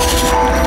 Oh,